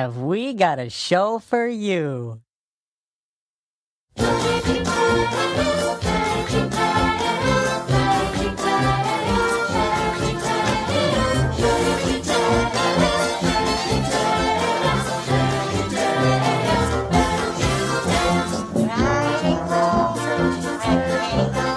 Have we got a show for you? Thank you.